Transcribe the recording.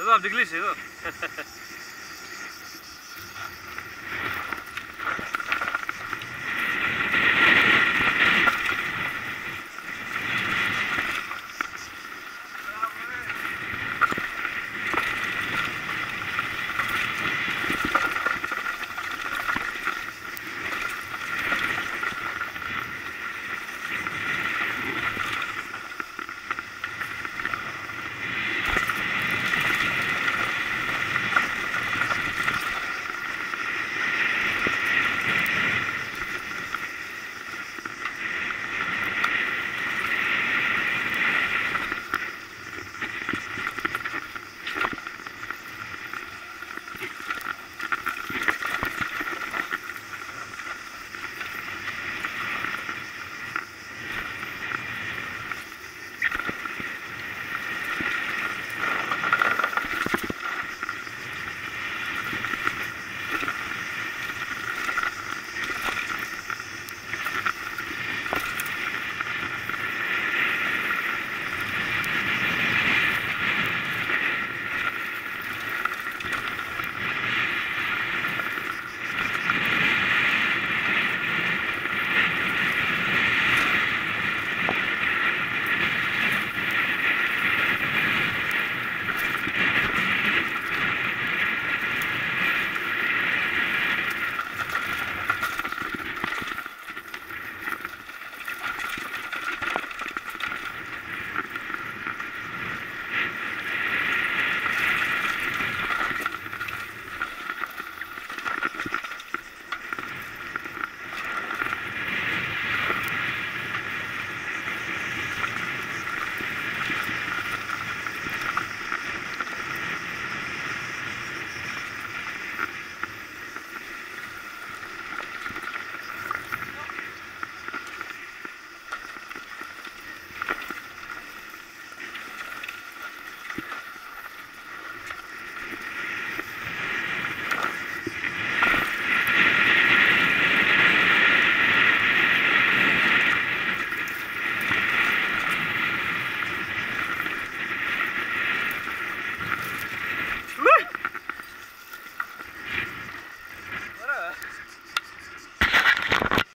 Εδώ, από την κλίση, εδώ.